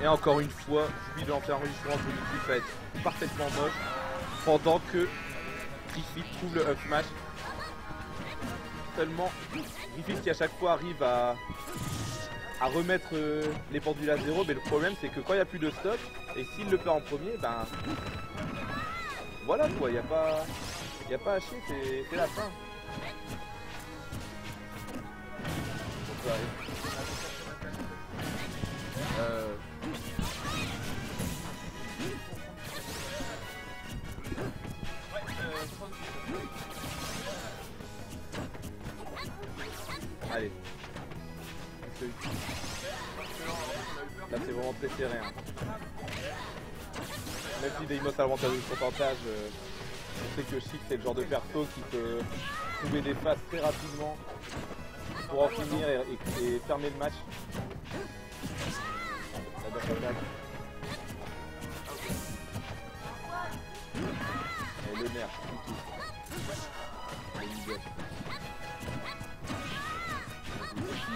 Et encore une fois, je vais en faire un enregistrement positif, ça va être parfaitement moche. Pendant que Griffith trouve le up smash. Seulement, Griffith qui à chaque fois arrive à, remettre euh, les pendules à zéro, mais le problème c'est que quand il n'y a plus de stock, et s'il le perd en premier, ben voilà quoi, il n'y a pas. Y a pas à chier, c'est la fin. Là c'est vraiment très serré. hein. Même si Deimos a l'avantage du pourcentage, euh, on sait que Chic c'est le genre de perso qui peut trouver des phases très rapidement pour en finir et, fermer le match. Et le nerf,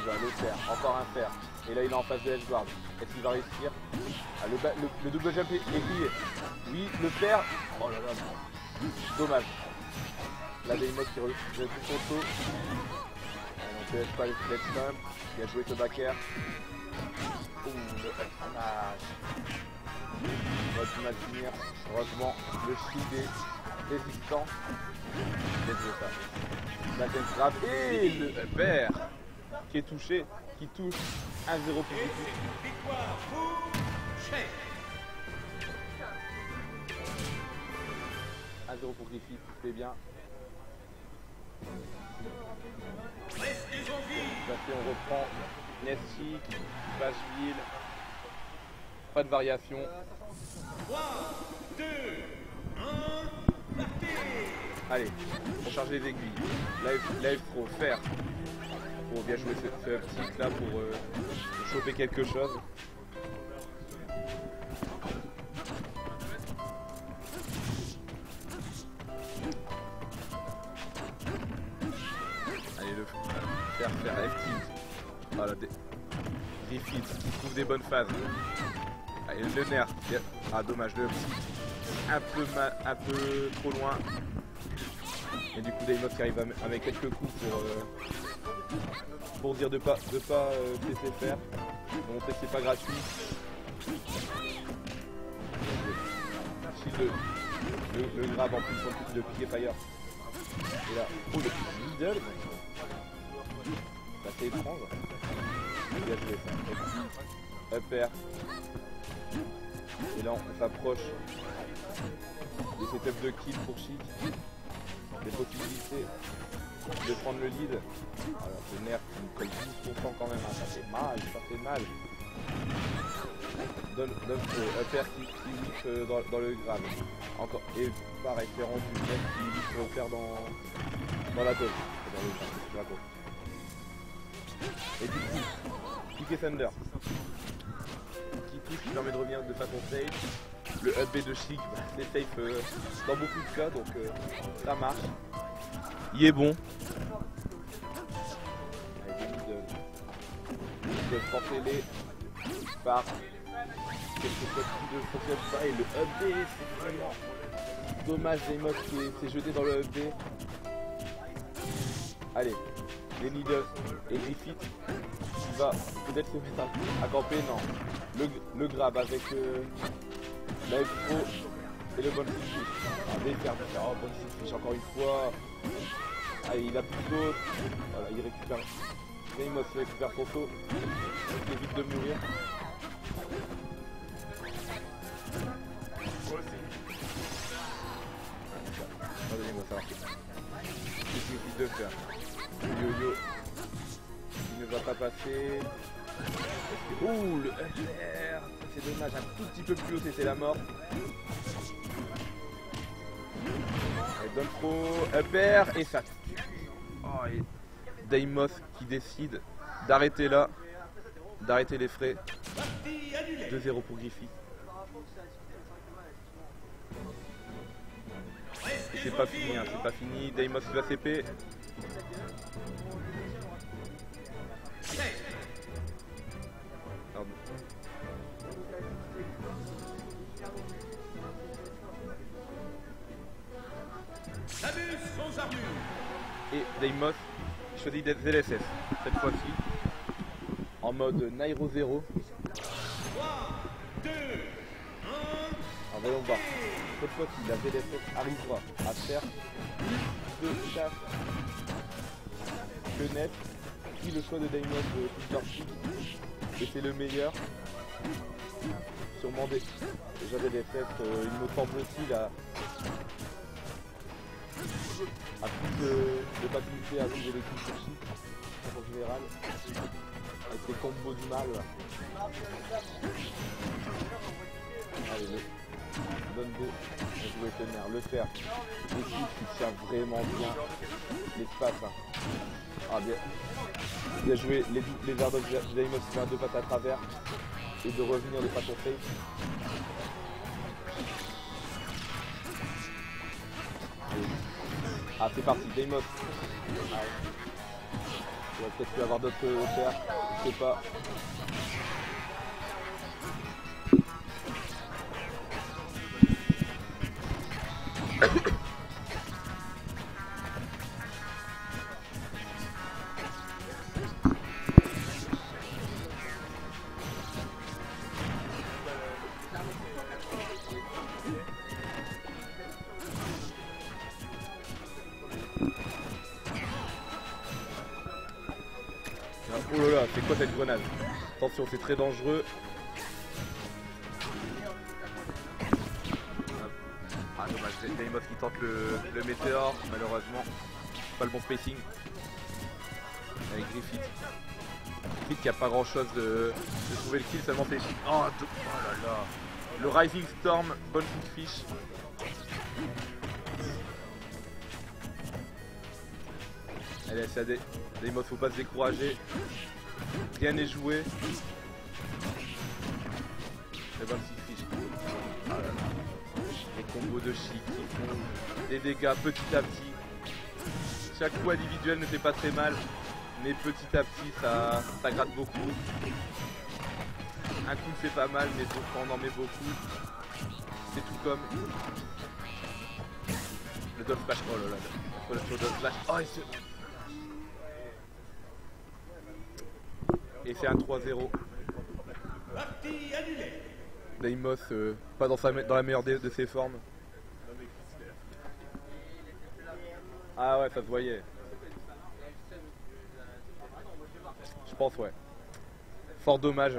Il va le faire, encore un fer. Et là il est en face de edge guard. Est-ce qu'il va réussir Ah, le, le- le double jump est, plié. Oui, le fer. Oh là là. Dommage. La Deimos qui rejette tout son saut. On ne laisse pas flat stump. Il a joué ce back air. Ouh, le smash. On va finir. Heureusement, le shield est résistant. Bien joué ça. La grab et le upper qui est touché, qui touche 1-0 pour Griffith. 1-0 pour Griffith, c'est bien. Passé, on reprend Nessie, Bashville. Pas de variation. Allez, on charge les aiguilles. Live, live pro, faire. Pour bien jouer ce, ce petit là pour, euh, choper quelque chose. Allez, le faire, faire, F-tilt. Voilà, des... Griffith qui trouve des bonnes phases. Allez, le nerf. Ah, dommage, le. Un peu, ma- un peu trop loin. Et du coup, Daimos qui arrive mettre quelques coups pour, euh, pour dire de pas, de pas euh, laisser faire. Que c'est pas gratuit. Le, le, le en plus, en plus de piquer fire. Et là, oh le middle. C'est assez étrange. Bien upper. Et là, on s'approche des setups de kill pour Chic. Des possibilités de prendre le lead. Alors, le nerf qui me colle 12% quand même, hein, ça fait mal, ça fait mal. Donne, euh, upper qui, qui euh, dans, le grab. Encore, et pareil, fait rendu le mec qui whip pour faire dans, dans la tôle. Dans le. Et du coup, et Thunder. Qui touche, qui permet de revenir de façon safe. Le up de Chic, bah, c'est safe euh, dans beaucoup de cas, donc euh, ça marche. Il est bon. Des. De porter-les par quelque chose qui ne fonctionne pas. Le up B, c'est vraiment dommage Deimos qui est- s'est jeté dans le up B. Allez, les needles et Griffith qui va peut-être se mettre à, camper, non. Le, grab avec euh, la F-Pro et le bon. Allez, faire oh, bon fish encore une fois. Ah, il a plus d'eau. Voilà, il récupère. Deimos récupère son saut. Il évite de mourir. Pardonnez-moi ça. Qu'est-ce qu'il évite de faire Yo-yo. Il ne va pas passer. Ouh, le upper C'est dommage, un tout petit peu plus haut, c'était la mort. Donne trop. Upper et ça. Oh, et Daimos qui décide d'arrêter là. D'arrêter les frais. 2-0 pour Griffith. C'est pas fini, hein, c'est pas fini. Daimos va CP. Pardon. Et Deimos choisit des LSS cette fois-ci en mode Nairo 0. Alors voyons voir. Cette fois-ci, la VLSS arrivera à faire plus de chasse que net. Puis le choix de Deimos de Peter et c'est le meilleur. Sûrement des. J'avais des fêtes, euh, il me semble-t-il, à, à plus de, de facilité à jouer les coups sur chiffres en général. Avec les combos du mal. Allez, le donne 2, on jouer tenir, le faire. Ici, qui tient vraiment bien l'espace. Hein. Ah bien. Bien joué, les, les airs d'Oxydaimos qui faire deux pattes à travers et de revenir de façon safe. Ah c'est parti, Deimos. Ah, Il va peut-être pu avoir d'autres faire, je sais pas. Oh là là, c'est quoi cette grenade Attention, c'est très dangereux. Ah dommage, c'est Deimos qui tente le, le météore, malheureusement. Pas le bon spacing. Avec Griffith. Griffith qui a pas grand chose de, de trouver le kill, seulement c'est... Oh, de... oh là là Le Rising Storm, bonne fish. Allez, SAD. Deimos, faut pas se décourager. Rien n'est joué. La bonne petite fiche. Ah Les combos de chi qui font des dégâts petit à petit. Chaque coup individuel ne fait pas très mal, mais petit à petit ça, ça gratte beaucoup. Un coup fait pas mal, mais on en met beaucoup, c'est tout comme le Dolph Flash. Oh là là, le. Oh, il se... Et c'est un 3-0. Deimos, euh, pas dans, sa, dans la meilleure de, de, ses formes. Ah ouais, ça se voyait. Je pense, ouais. Fort dommage.